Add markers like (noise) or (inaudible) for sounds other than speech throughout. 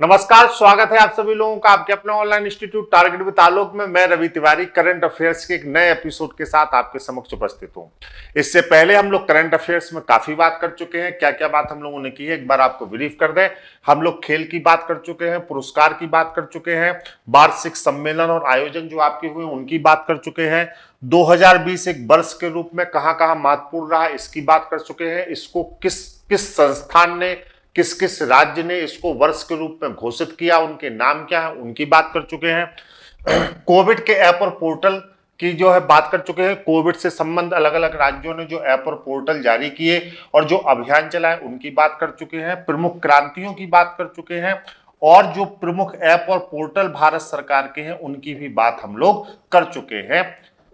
नमस्कार, स्वागत है आप सभी लोगों का आपके अपने online institute target with Alok में। मैं रवि तिवारी करंट अफेयर्स के एक नए एपिसोड के साथ आपके समक्ष उपस्थित हूँ। इससे पहले हम लोग करंट अफेयर्स में काफ़ी बात कर चुके हैं। क्या क्या बात हम लोगों ने की है, एक बार आपको ब्रीफ कर दें। हम लोग खेल की बात कर चुके हैं, पुरस्कार की बात कर चुके हैं, वार्षिक सम्मेलन और आयोजन जो आपके हुए उनकी बात कर चुके हैं। 2020 एक वर्ष के रूप में कहाँ कहाँ महत्वपूर्ण रहा, इसकी बात कर चुके हैं। इसको किस किस संस्थान ने किस किस राज्य ने इसको वर्ष के रूप में घोषित किया, उनके नाम क्या है, उनकी बात कर चुके हैं। (clears throat) कोविड के ऐप और पोर्टल की जो है बात कर चुके हैं। कोविड से संबंध अलग अलग राज्यों ने जो ऐप और पोर्टल जारी किए और जो अभियान चलाए, उनकी बात कर चुके हैं। प्रमुख क्रांतियों की बात कर चुके हैं और जो प्रमुख ऐप और पोर्टल भारत सरकार के हैं, उनकी भी बात हम लोग कर चुके हैं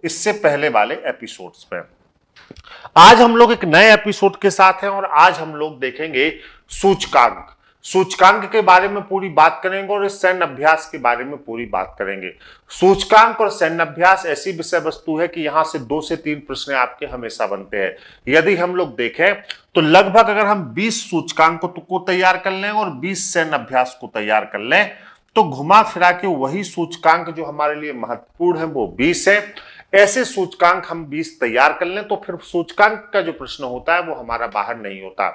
इससे पहले वाले एपिसोड्स में। आज हम लोग एक नए एपिसोड के साथ हैं और आज हम लोग देखेंगे सूचकांक। सूचकांक के बारे में पूरी बात करेंगे और सैन्य अभ्यास के बारे में पूरी बात करेंगे। सूचकांक और सैन्य अभ्यास ऐसी विषय वस्तु है कि यहाँ से दो से तीन प्रश्न आपके हमेशा बनते हैं। यदि हम लोग देखें तो लगभग अगर हम 20 सूचकांक को तैयार कर लें और 20 सैन्य अभ्यास को तैयार कर लें तो घुमा फिरा के वही सूचकांक जो हमारे लिए महत्वपूर्ण है, वो 20 है। ऐसे सूचकांक हम 20 तैयार कर लें तो फिर सूचकांक का जो प्रश्न होता है, वो हमारा बाहर नहीं होता।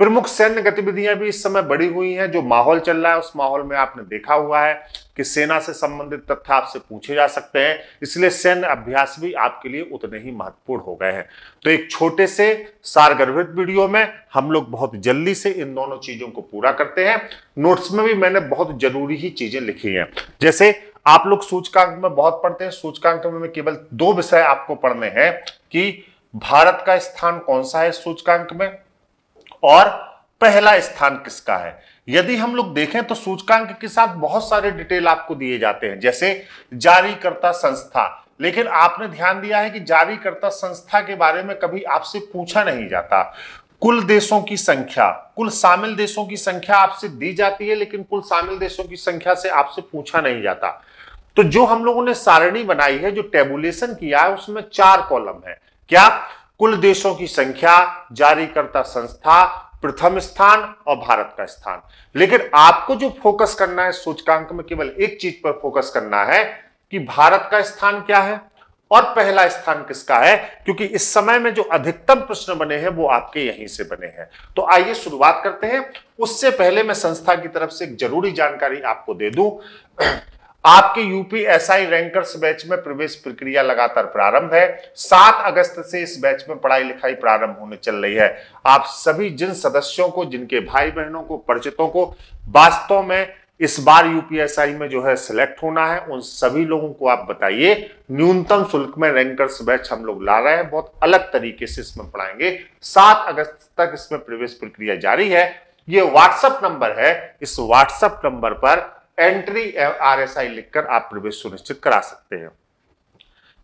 प्रमुख सैन्य गतिविधियाँ भी इस समय बढ़ी हुई हैं, जो माहौल चल रहा है, उस माहौल में आपने देखा हुआ है कि सेना से संबंधित तथ्य आपसे पूछे जा सकते हैं, इसलिए सैन्य अभ्यास भी आपके लिए उतने ही महत्वपूर्ण हो गए हैं। तो एक छोटे से सारगर्भित वीडियो में हम लोग बहुत जल्दी से इन दोनों चीज़ों को पूरा करते हैं। नोट्स में भी मैंने बहुत ज़रूरी ही चीज़ें लिखी हैं, जैसे आप लोग सूचकांक में बहुत पढ़ते हैं, सूचकांक में केवल दो विषय आपको पढ़ने हैं कि भारत का स्थान कौन सा है सूचकांक में और पहला स्थान किसका है। यदि हम लोग देखें तो सूचकांक के साथ बहुत सारे डिटेल आपको दिए जाते हैं, जैसे जारीकर्ता संस्था। लेकिन आपने ध्यान दिया है कि जारीकर्ता संस्था के बारे में कभी आपसे पूछा नहीं जाता। कुल देशों की संख्या, कुल शामिल देशों की संख्या आपसे दी जाती है, लेकिन कुल शामिल देशों की संख्या से आपसे पूछा नहीं जाता। तो जो हम लोगों ने सारणी बनाई है, जो टेबुलेशन किया है, उसमें चार कॉलम है। क्या? कुल देशों की संख्या, जारीकर्ता संस्था, प्रथम स्थान और भारत का स्थान। लेकिन आपको जो फोकस करना है, सूचकांक में केवल एक चीज़ पर फोकस करना है कि भारत का स्थान क्या है और पहला स्थान किसका है, क्योंकि इस समय में जो अधिकतम प्रश्न बने हैं, वो आपके यहीं से बने हैं। तो आइए शुरुआत करते हैं। उससे पहले मैं संस्था की तरफ़ से एक ज़रूरी जानकारी आपको दे दूँ। आपके यूपी एसआई रैंकर्स बैच में प्रवेश प्रक्रिया लगातार प्रारंभ है। सात अगस्त से इस बैच में पढ़ाई लिखाई प्रारंभ होने चल रही है। आप सभी जिन सदस्यों को, जिनके भाई बहनों को, परिचितों को, वास्तव में इस बार यूपीएसआई में जो है सिलेक्ट होना है, उन सभी लोगों को आप बताइए। न्यूनतम शुल्क में रैंकर्स बैच हम लोग ला रहे हैं, बहुत अलग तरीके से इसमें पढ़ाएँगे। सात अगस्त तक इसमें प्रवेश प्रक्रिया जारी है। ये व्हाट्सएप नंबर है। इस व्हाट्सएप नंबर पर एंट्री आरएसआई लिखकर आप प्रवेश सुनिश्चित करा सकते हैं।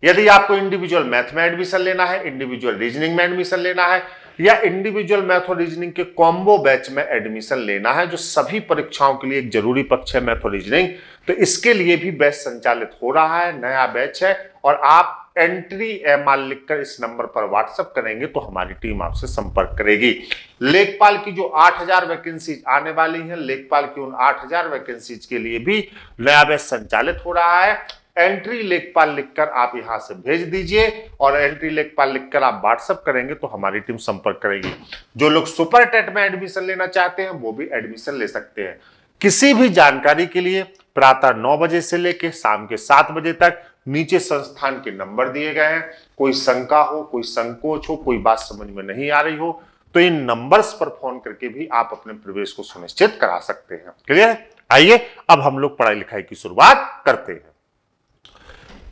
यदि आपको इंडिविजुअल मैथ में एडमिशन लेना है इंडिविजुअल रीजनिंग में एडमिशन लेना है या इंडिविजुअल मैथ रीजनिंग के कॉम्बो बैच में एडमिशन लेना है, जो सभी परीक्षाओं के लिए एक ज़रूरी पक्ष है मैथ रीजनिंग तो इसके लिए भी बैच संचालित हो रहा है, नया बैच है, और आप एंट्री एम आर लिखकर इस नंबर पर व्हाट्सएप करेंगे तो हमारी टीम आपसे संपर्क करेगी। लेखपाल की जो 8000 वैकेंसीज आने वाली हैं, लेखपाल की उन 8000 वैकेंसीज के लिए भी नया बैच संचालित हो रहा है एंट्री लेखपाल लिखकर आप यहाँ से भेज दीजिए और एंट्री लेखपाल लिखकर आप व्हाट्सअप करेंगे तो हमारी टीम संपर्क करेगी। जो लोग सुपर टेट में एडमिशन लेना चाहते हैं, वो भी एडमिशन ले सकते हैं। किसी भी जानकारी के लिए प्रातः नौ बजे से लेकर शाम के सात बजे तक नीचे संस्थान के नंबर दिए गए हैं। कोई शंका हो, कोई संकोच हो, कोई बात समझ में नहीं आ रही हो तो इन नंबर्स पर फ़ोन करके भी आप अपने प्रवेश को सुनिश्चित करा सकते हैं। क्लियर आइए, अब हम लोग पढ़ाई लिखाई की शुरुआत करते हैं।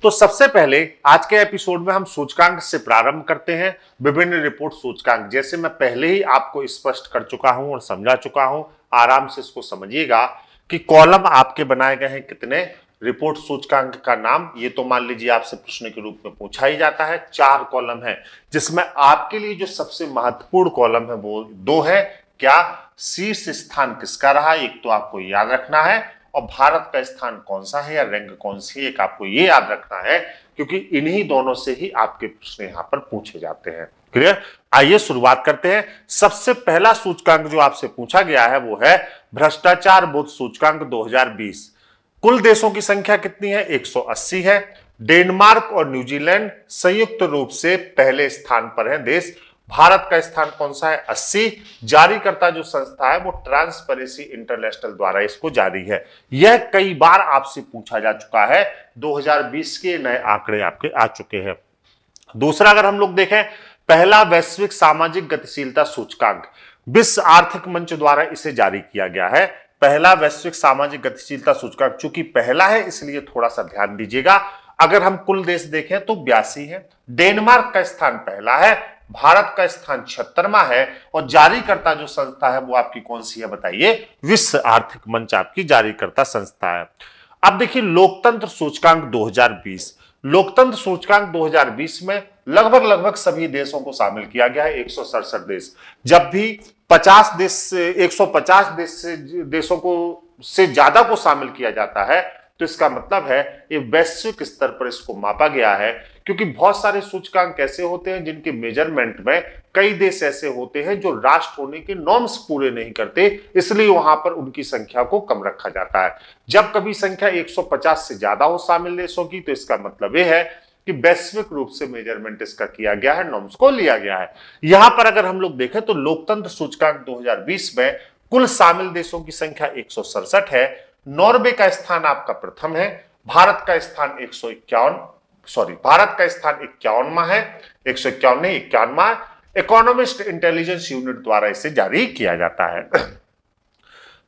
तो सबसे पहले आज के एपिसोड में हम सूचकांक से प्रारंभ करते हैं, विभिन्न रिपोर्ट सूचकांक। जैसे मैं पहले ही आपको स्पष्ट कर चुका हूँ और समझा चुका हूँ, आराम से इसको समझिएगा कि कॉलम आपके बनाए गए हैं कितने? रिपोर्ट सूचकांक का नाम, ये तो मान लीजिए आपसे प्रश्न के रूप में पूछा ही जाता है, चार कॉलम है, जिसमें आपके लिए जो सबसे महत्वपूर्ण कॉलम है वो दो है। क्या शीर्ष स्थान किसका रहा? एक तो आपको याद रखना है और भारत का स्थान कौन सा है या रैंक कौन सी है, एक आपको ये याद रखना है, क्योंकि इन्हीं दोनों से ही आपके प्रश्न यहाँ पर पूछे जाते हैं। क्लियर आइए शुरुआत करते हैं। सबसे पहला सूचकांक जो आपसे पूछा गया है वो है भ्रष्टाचार बोध सूचकांक 2020 कुल देशों की संख्या कितनी है? 180 है। डेनमार्क और न्यूजीलैंड संयुक्त रूप से पहले स्थान पर है देश। भारत का स्थान कौन सा है? 80 जारीकर्ता जो संस्था है, वो ट्रांसपेरेंसी इंटरनेशनल द्वारा इसको जारी है। यह कई बार आपसे पूछा जा चुका है। 2020 के नए आंकड़े आपके आ चुके हैं। दूसरा, अगर हम लोग देखें, पहला वैश्विक सामाजिक गतिशीलता सूचकांक। विश्व आर्थिक मंच द्वारा इसे जारी किया गया है। पहला वैश्विक सामाजिक गतिशीलता सूचकांक, चूँकि पहला है, इसलिए थोड़ा सा ध्यान दीजिएगा। अगर हम कुल देश देखें तो बयासी है। डेनमार्क का स्थान पहला है। भारत का स्थान छिहत्तरवा है और जारीकर्ता जो संस्था है वो आपकी कौन सी है बताइए? विश्व आर्थिक मंच आपकी जारीकर्ता संस्था है। अब देखिए, लोकतंत्र सूचकांक 2020 लोकतंत्र सूचकांक 2020 में लगभग लगभग सभी देशों को शामिल किया गया है, एक सौ सड़सठ देश। जब भी 50 देश से 150 देश से, देशों को, से ज़्यादा को शामिल किया जाता है तो इसका मतलब है ये वैश्विक स्तर पर इसको मापा गया है। क्योंकि बहुत सारे सूचकांक ऐसे होते हैं जिनके मेज़रमेंट में कई देश ऐसे होते हैं जो राष्ट्र होने के नॉर्म्स पूरे नहीं करते, इसलिए वहाँ पर उनकी संख्या को कम रखा जाता है। जब कभी संख्या 150 से ज़्यादा हो शामिल देशों की तो इसका मतलब यह है कि वैश्विक रूप से मेज़रमेंट इसका किया गया है नॉर्म्स को लिया गया है। यहाँ पर अगर हम लोग देखें तो लोकतंत्र सूचकांक 2020 में कुल शामिल देशों की संख्या एक सौ सड़सठ है। नॉर्वे का स्थान आपका प्रथम है, भारत का स्थान एक सौ इक्यावन सॉरी भारत का स्थान इक्यावनवा है एक सौ इक्यावन नहीं इक्यावनवा इकोनॉमिस्ट इंटेलिजेंस यूनिट द्वारा इसे जारी किया जाता है।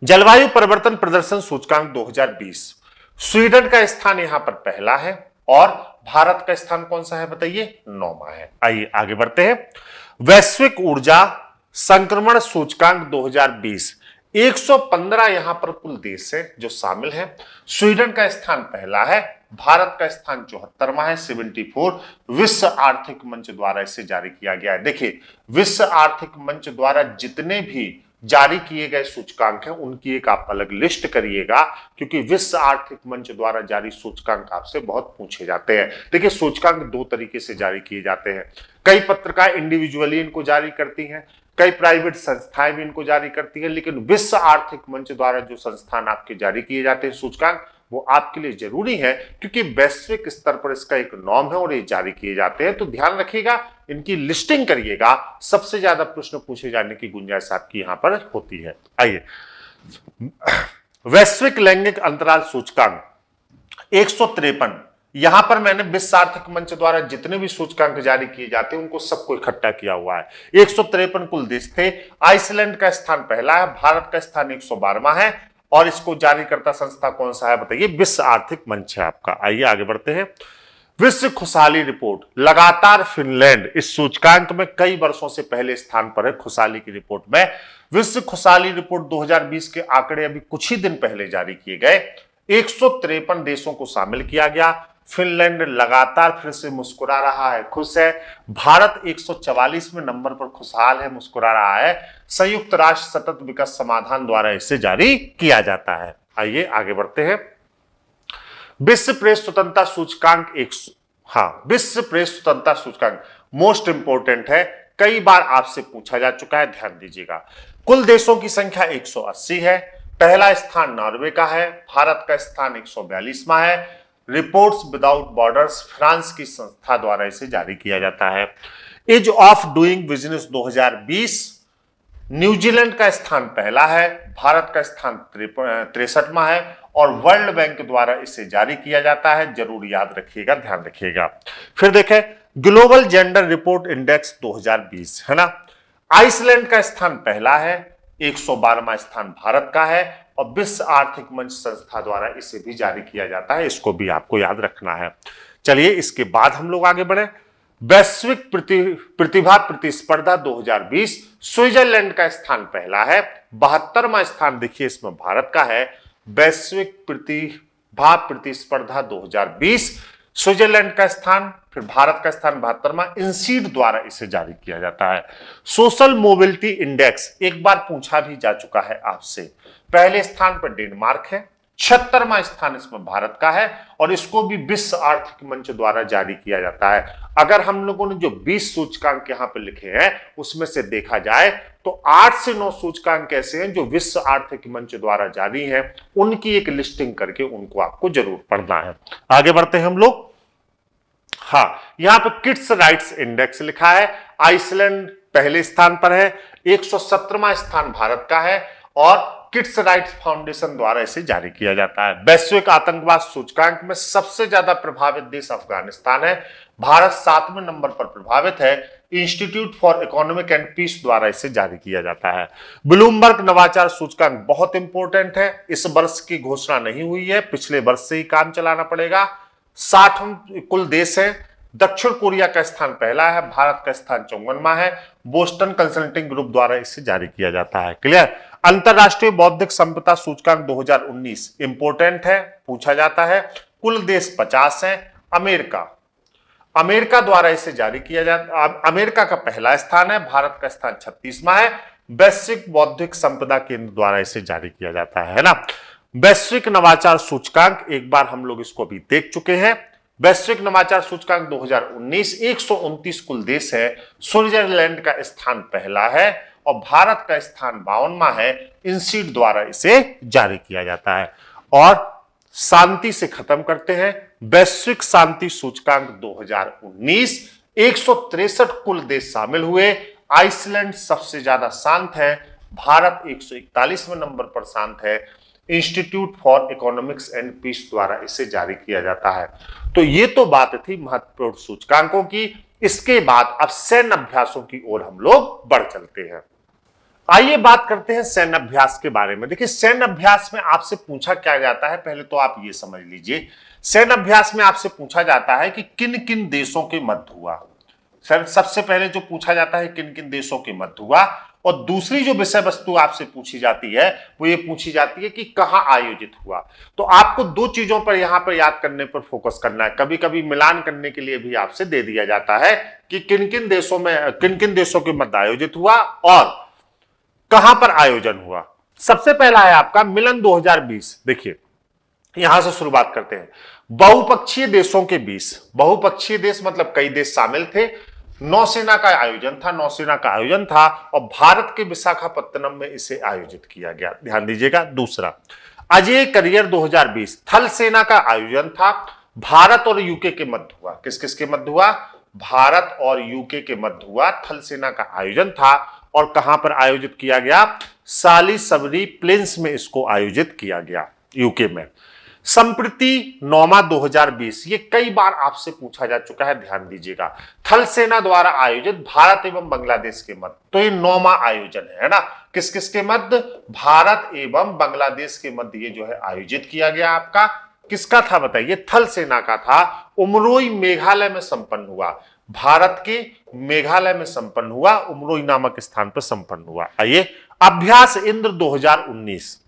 जलवायु परिवर्तन प्रदर्शन सूचकांक 2020 स्वीडन का स्थान यहाँ पर पहला है और भारत का स्थान कौन सा है बताइए? नौवा है। आइए, आगे बढ़ते हैं। वैश्विक ऊर्जा संक्रमण सूचकांक 2020 115 यहाँ पर कुल देश है जो शामिल है। स्वीडन का स्थान पहला है, भारत का स्थान चौहत्तरवा है 74 विश्व आर्थिक मंच द्वारा इसे जारी किया गया है। देखिए, विश्व आर्थिक मंच द्वारा जितने भी जारी किए गए सूचकांक हैं, उनकी एक आप अलग लिस्ट करिएगा, क्योंकि विश्व आर्थिक मंच द्वारा जारी सूचकांक आपसे बहुत पूछे जाते हैं। देखिए, सूचकांक दो तरीके से जारी किए जाते हैं। कई पत्रिकाएँ इंडिविजुअली इनको जारी करती हैं। कई प्राइवेट संस्थाएँ भी इनको जारी करती है, लेकिन विश्व आर्थिक मंच द्वारा जो संस्थान आपके जारी किए जाते हैं सूचकांक, वो आपके लिए ज़रूरी है, क्योंकि वैश्विक स्तर पर इसका एक नॉर्म है और ये जारी किए जाते हैं। तो ध्यान रखिएगा, इनकी लिस्टिंग करिएगा, सबसे ज़्यादा प्रश्न पूछे जाने की गुंजाइश आपकी यहाँ पर होती है। आइए। वैश्विक लैंगिक अंतराल सूचकांक, एक यहाँ पर मैंने विश्व आर्थिक मंच द्वारा जितने भी सूचकांक जारी किए जाते हैं, उनको सबको इकट्ठा किया हुआ है। एक सौ तिरपन कुल देश थे। आइसलैंड का स्थान पहला है, भारत का स्थान एक है। और इसको जारी करता संस्था कौन सा है बताइए? विश्व आर्थिक मंच है आपका। आइए आगे बढ़ते हैं। विश्व खुशहाली रिपोर्ट। लगातार फिनलैंड। इस सूचकांक में कई वर्षों से पहले स्थान पर है खुशहाली की रिपोर्ट में। विश्व खुशहाली रिपोर्ट 2020 के आंकड़े अभी कुछ ही दिन पहले जारी किए गए। एक देशों को शामिल किया गया। फिनलैंड लगातार फिर से मुस्कुरा रहा है। खुश है। भारत 144वें नंबर पर खुशहाल है, मुस्कुरा रहा है। संयुक्त राष्ट्र सतत विकास समाधान द्वारा इसे जारी किया जाता है। आइए आगे बढ़ते हैं। विश्व प्रेस स्वतंत्रता सूचकांक एक हाँ विश्व प्रेस स्वतंत्रता सूचकांक मोस्ट इंपोर्टेंट है। कई बार आपसे पूछा जा चुका है, ध्यान दीजिएगा। कुल देशों की संख्या 180 है। पहला स्थान नॉर्वे का है। भारत का स्थान एक सौ है। रिपोर्ट्स विदाउट बॉर्डर्स फ्रांस की संस्था द्वारा इसे जारी किया जाता है। Ease of doing business 2020 New Zealand का स्थान पहला है, भारत का स्थान तिरसठवा है और वर्ल्ड बैंक द्वारा इसे जारी किया जाता है। ज़रूर याद रखिएगा, ध्यान रखिएगा। फिर देखें, ग्लोबल जेंडर रिपोर्ट इंडेक्स 2020 है ना? आइसलैंड का स्थान पहला है 112वां स्थान भारत का है और विश्व आर्थिक मंच संस्था द्वारा इसे भी जारी किया जाता है इसको भी आपको याद रखना है। चलिए इसके बाद हम लोग आगे बढ़े। वैश्विक प्रति, प्रतिभा प्रतिस्पर्धा 2020 स्विट्जरलैंड का स्थान पहला है बहत्तरवा स्थान देखिए इसमें भारत का है। वैश्विक प्रतिभा प्रतिस्पर्धा 2020 स्विट्जरलैंड का स्थान फिर भारत का स्थान बहत्तरवा इंसीड द्वारा इसे जारी किया जाता है। सोशल मोबिलिटी इंडेक्स एक बार पूछा भी जा चुका है आपसे। पहले स्थान पर डेनमार्क है छिहत्तरवा स्थान इसमें भारत का है और इसको भी विश्व आर्थिक मंच द्वारा जारी किया जाता है। अगर हम लोगों ने जो 20 सूचकांक यहाँ पर लिखे हैं, उसमें से देखा जाए तो आठ से नौ सूचकांक ऐसे हैं जो विश्व आर्थिक मंच द्वारा जारी हैं। उनकी एक लिस्टिंग करके उनको आपको ज़रूर पढ़ना है। आगे बढ़ते हैं हम लोग। हाँ यहाँ पर किड्स राइट्स इंडेक्स लिखा है, आइसलैंड पहले स्थान पर है, एक स्थान भारत का है और किड्स राइट्स फाउंडेशन द्वारा इसे जारी किया जाता है। वैश्विक आतंकवाद सूचकांक में सबसे ज़्यादा प्रभावित देश अफ़गानिस्तान है। भारत सातवें नंबर पर प्रभावित है। Institute for economic and peace द्वारा इसे जारी किया जाता है। ब्लूमबर्ग नवाचार सूचकांक बहुत इंपॉर्टेंट है। इस वर्ष की घोषणा नहीं हुई है। पिछले वर्ष से ही काम चलाना पड़ेगा। साठ कुल देश है। दक्षिण कोरिया का स्थान पहला है। भारत का स्थान चौवनवा है। बोस्टन कंसल्टिंग ग्रुप द्वारा इसे जारी किया जाता है। क्लियर? अंतरराष्ट्रीय बौद्धिक संपदा सूचकांक 2019 इंपोर्टेंट है, पूछा जाता है। कुल देश 50 है, अमेरिका। अमेरिका द्वारा इसे जारी किया जाता अमेरिका का पहला स्थान है, भारत का स्थान छत्तीसवा है। वैश्विक बौद्धिक संपदा केंद्र द्वारा इसे जारी किया जाता है ना? वैश्विक नवाचार सूचकांक, एक बार हम लोग इसको अभी देख चुके हैं। वैश्विक नवाचार सूचकांक 2019 129 कुल देश है, स्विट्जरलैंड का स्थान पहला है और भारत का स्थान बावनवा है। इंस्टीट द्वारा इसे जारी किया जाता है। और शांति से खत्म करते हैं। वैश्विक शांति सूचकांक 2019 एक कुल देश शामिल हुए। आइसलैंड सबसे ज़्यादा शांत है। भारत 141वें नंबर पर शांत है। Institute for economics and peace द्वारा इसे जारी किया जाता है। तो ये तो बात थी महत्वपूर्ण सूचकांकों की। इसके बाद अब सैन्य अभ्यासों की ओर हम लोग बढ़ चलते हैं। आइए बात करते हैं सैन्य अभ्यास के बारे में। देखिए, सैन्य अभ्यास में आपसे पूछा क्या जाता है? पहले तो आप ये समझ लीजिए। सैन्य अभ्यास में आपसे पूछा जाता है कि किन किन देशों के मध्य हुआ। सर, सबसे पहले जो पूछा जाता है किन किन देशों के मध्य हुआ और दूसरी जो विषय वस्तु आपसे पूछी जाती है, वो ये पूछी जाती है कि कहाँ आयोजित हुआ। तो आपको दो चीज़ों पर यहाँ पर याद करने पर फोकस करना है। कभी कभी मिलान करने के लिए भी आपसे दे दिया जाता है कि किन किन देशों में किन किन देशों के मध्य आयोजित हुआ और कहाँ पर आयोजन हुआ। सबसे पहला है आपका मिलन 2020 देखिए, यहाँ से शुरुआत करते हैं। बहुपक्षीय देशों के बीच, बहुपक्षीय देश मतलब कई देश शामिल थे। नौसेना का आयोजन था, नौसेना का आयोजन था और भारत के विशाखापत्तनम में इसे आयोजित किया गया। ध्यान दीजिएगा, दूसरा, अजय करियर 2020 थल सेना का आयोजन था। भारत और यूके के मध्य हुआ। किस किस के मध्य हुआ? भारत और यूके के मध्य हुआ। थल सेना का आयोजन था और कहाँ पर आयोजित किया गया? साली सबरी प्लेन्स में इसको आयोजित किया गया, यूके में। संप्रति नौमा 2020 ये कई बार आपसे पूछा जा चुका है, ध्यान दीजिएगा। थल सेना द्वारा आयोजित भारत एवं बांग्लादेश के मध्य तो ये नौमा आयोजन है ना? किस किस के मध्य? भारत एवं बांग्लादेश के मध्य ये जो है आयोजित किया गया आपका। किसका था बताइए? थल सेना का था। उमरोई मेघालय में संपन्न हुआ। भारत के मेघालय में संपन्न हुआ, उमरोई नामक स्थान पर संपन्न हुआ। आइए, अभ्यास इंद्र 2019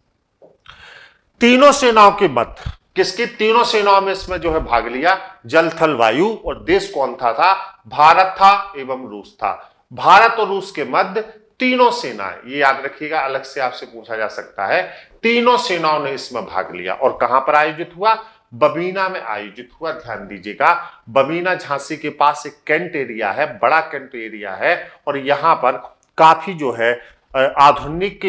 तीनों सेनाओं के मत। किसकी? तीनों सेनाओं में इसमें जो है भाग लिया। जल, थल, वायु और देश कौन था था? भारत था एवं रूस था। भारत और रूस के मध्य तीनों सेनाएँ, ये याद रखिएगा, अलग से आपसे पूछा जा सकता है। तीनों सेनाओं ने इसमें भाग लिया और कहाँ पर आयोजित हुआ? बबीना में आयोजित हुआ, ध्यान दीजिएगा। बबीना झांसी के पास एक कैंट एरिया है, बड़ा कैंट एरिया है और यहाँ पर काफ़ी जो है आधुनिक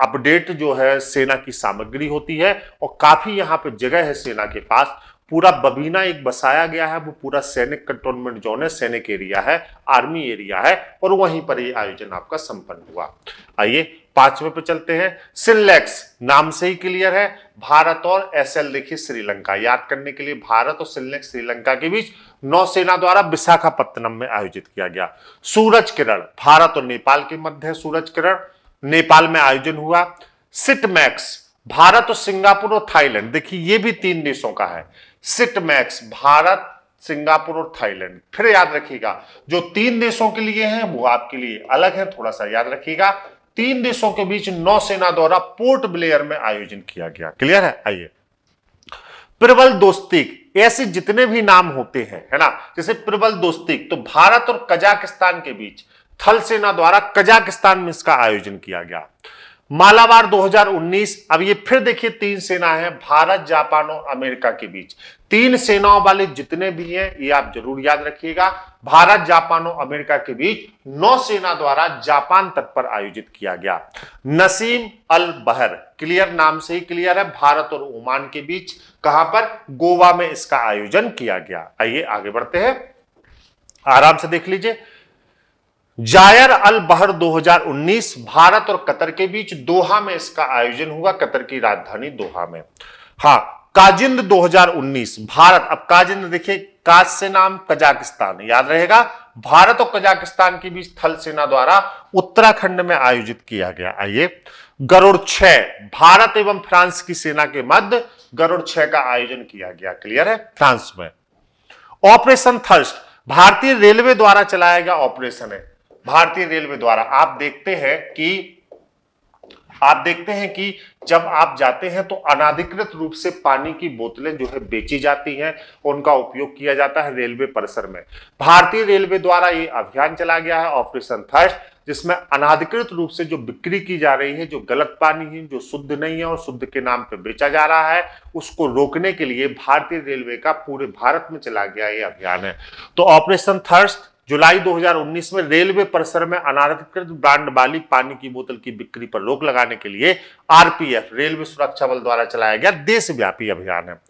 अपडेट जो है सेना की सामग्री होती है और काफ़ी यहाँ पे जगह है सेना के पास। पूरा बबीना एक बसाया गया है, वो पूरा सैनिक कंटोनमेंट जोन है, सैनिक एरिया है, आर्मी एरिया है और वहीं पर ये आयोजन आपका संपन्न हुआ। आइए पांचवे पे चलते हैं। सिलेक्स नाम से ही क्लियर है। भारत और एसएल देखिए श्रीलंका। याद करने के लिए भारत और सिलेक्स श्रीलंका के बीच नौसेना द्वारा विशाखापत्तनम में आयोजित किया गया। सूरज किरण, भारत और नेपाल के मध्य सूरज किरण। नेपाल में आयोजन हुआ। सिटमैक्स भारत और सिंगापुर और थाईलैंड। देखिए, ये भी तीन देशों का है। सिटमैक्स भारत, सिंगापुर और थाईलैंड। फिर याद रखिएगा, जो तीन देशों के लिए हैं, वो आपके लिए अलग है, थोड़ा सा याद रखिएगा। तीन देशों के बीच नौसेना द्वारा पोर्ट ब्लेयर में आयोजन किया गया। क्लियर है? आइए। प्रबल दोस्तिक, ऐसे जितने भी नाम होते हैं, है ना? जैसे प्रबल दोस्तिक तो भारत और कजाकिस्तान के बीच थल सेना द्वारा कजाकिस्तान में इसका आयोजन किया गया। मालाबार 2019 अब ये फिर देखिए तीन सेना है, भारत, जापान और अमेरिका के बीच। तीन सेनाओं वाले जितने भी हैं, ये आप ज़रूर याद रखिएगा। भारत, जापान और अमेरिका के बीच नौ सेना द्वारा जापान तट पर आयोजित किया गया। नसीम अल बहर, क्लियर नाम से ही क्लियर है, भारत और ओमान के बीच। कहाँ पर? गोवा में इसका आयोजन किया गया। आइए आगे बढ़ते हैं। आराम से देख लीजिए। जायर अल बहर 2019 भारत और कतर के बीच दोहा में इसका आयोजन हुआ, कतर की राजधानी दोहा में। हाँ काजिंद 2019 भारत। अब काजिंद देखिए, काज से नाम कजाकिस्तान, याद रहेगा? भारत और कजाकिस्तान के बीच थल सेना द्वारा उत्तराखंड में आयोजित किया गया। आइए, गरुड़ छह, भारत एवं फ्रांस की सेना के मध्य गरुड़ छह का आयोजन किया गया। क्लियर है? फ्रांस में। ऑपरेशन थर्स्ट, भारतीय रेलवे द्वारा चलाया गया ऑपरेशन है। भारतीय रेलवे द्वारा। आप देखते हैं कि, आप देखते हैं कि जब आप जाते हैं तो अनाधिकृत रूप से पानी की बोतलें जो है बेची जाती हैं, उनका उपयोग किया जाता है रेलवे परिसर में। भारतीय रेलवे द्वारा ये अभियान चला गया है, ऑपरेशन थर्स्ट, जिसमें अनाधिकृत रूप से जो बिक्री की जा रही है, जो गलत पानी है, जो शुद्ध नहीं है और शुद्ध के नाम पर बेचा जा रहा है, उसको रोकने के लिए भारतीय रेलवे का पूरे भारत में चला गया ये अभियान है। तो ऑपरेशन थर्स्ट जुलाई 2019 में रेलवे परिसर में अनाधिकृत ब्रांड वाली पानी की बोतल की बिक्री पर रोक लगाने के लिए आरपीएफ, रेलवे सुरक्षा बल द्वारा चलाया गया देशव्यापी अभियान है।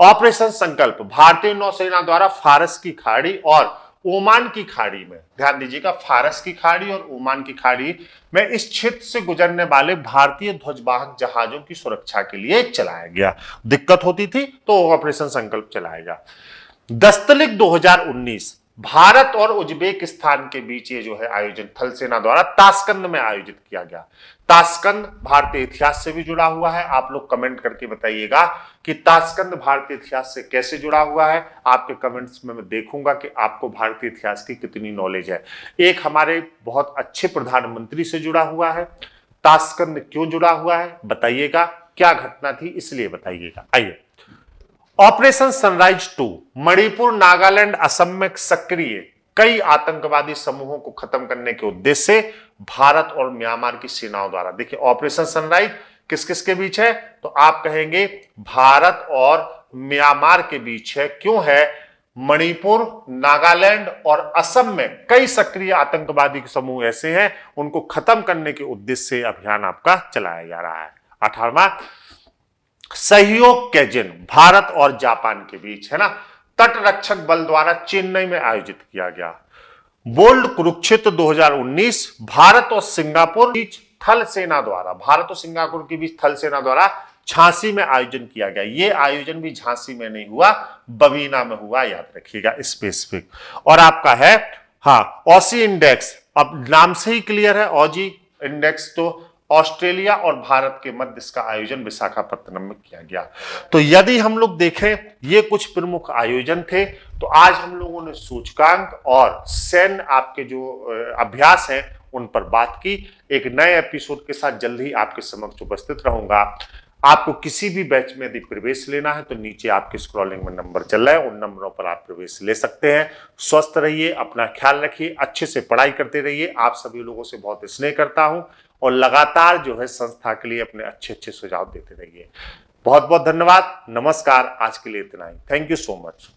ऑपरेशन संकल्प, भारतीय नौसेना द्वारा फारस की खाड़ी और ओमान की खाड़ी में। ध्यान दीजिएगा, फारस की खाड़ी और ओमान की खाड़ी में इस क्षेत्र से गुजरने वाले भारतीय ध्वजवाहक जहाजों की सुरक्षा के लिए चलाया गया। दिक्कत होती थी तो ऑपरेशन संकल्प चलाया गया। दस्तलिक 2019 भारत और उज्बेकिस्तान के बीच ये जो है आयोजन थल सेना द्वारा तास्कंद में आयोजित किया गया। तास्कंद भारतीय इतिहास से भी जुड़ा हुआ है। आप लोग कमेंट करके बताइएगा कि तास्कंद भारतीय इतिहास से कैसे जुड़ा हुआ है। आपके कमेंट्स में मैं देखूँगा कि आपको भारतीय इतिहास की कितनी नॉलेज है। एक हमारे बहुत अच्छे प्रधानमंत्री से जुड़ा हुआ है। तास्कंद क्यों जुड़ा हुआ है? बताइएगा। क्या घटना थी? इसलिए बताइएगा। आइए। Operation sunrise two, Manipur, Nagaland, Assam में सक्रिय, कई आतंकवादी समूहों को खत्म करने के उद्देश्य से भारत और म्यांमार की सेनाओं द्वारा। देखिए, ऑपरेशन सनराइज किस किस के बीच है? तो आप कहेंगे भारत और म्यांमार के बीच है। क्यों है? मणिपुर, नागालैंड और असम में कई सक्रिय आतंकवादी समूह ऐसे हैं, उनको खत्म करने के उद्देश्य से अभियान आपका चलाया जा रहा है। अठारवा सहयोग के जिन भारत और जापान के बीच है ना तट रक्षक बल द्वारा चेन्नई में आयोजित किया गया। बोल्ड कुरुक्षेत्र 2019 भारत और सिंगापुर बीच थल सेना द्वारा, भारत और सिंगापुर के बीच थल सेना द्वारा झांसी में आयोजन किया गया। ये आयोजन भी झांसी में नहीं हुआ बबीना में हुआ, याद रखिएगा स्पेसिफिक और आपका है हाँ ऑसी इंडेक्स अब नाम से ही क्लियर है ऑजी इंडेक्स तो ऑस्ट्रेलिया और भारत के मध्य इसका आयोजन विशाखापत्तनम में किया गया। तो यदि हम लोग देखें, ये कुछ प्रमुख आयोजन थे। तो आज हम लोगों ने सूचकांक और सैन्य आपके जो अभ्यास हैं, उन पर बात की। एक नए एपिसोड के साथ जल्द ही आपके समक्ष उपस्थित रहूँगा। आपको किसी भी बैच में यदि प्रवेश लेना है तो नीचे आपके स्क्रॉलिंग में नंबर चल रहा है, उन नंबरों पर आप प्रवेश ले सकते हैं। स्वस्थ रहिए, अपना ख्याल रखिए, अच्छे से पढ़ाई करते रहिए। आप सभी लोगों से बहुत स्नेह करता हूँ। और लगातार जो है संस्था के लिए अपने अच्छे अच्छे सुझाव देते रहिए। बहुत बहुत धन्यवाद। नमस्कार। आज के लिए इतना ही। Thank you so much